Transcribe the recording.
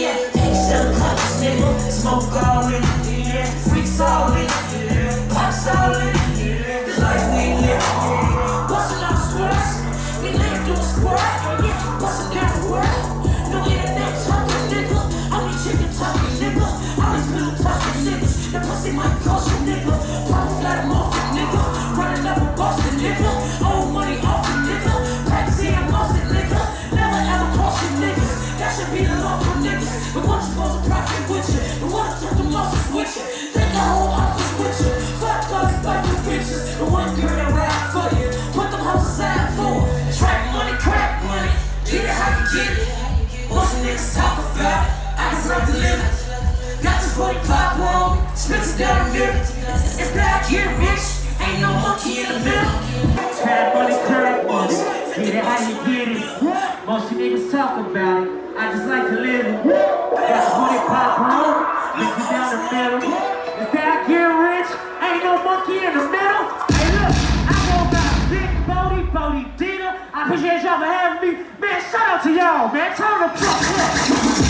yeah. Sell cups, nigga. Smoke all in yeah. Freaks all in Get it get it. Most niggas talk about. I deserve to live it. Got the 40 pop on me. Spits it down the mirror. It's black here, rich. Ain't no monkey in the middle. Trap money, crack money. Get it how you get it. Most you niggas talk about it. I just like to live it. Got the money pop on. Lift it down the middle. Is that get rich? Ain't no monkey in the middle. Hey look, I go by Big Bodi, Bodi Deeder. I appreciate y'all for having me. Shout out to y'all, man. Turn the fuck up.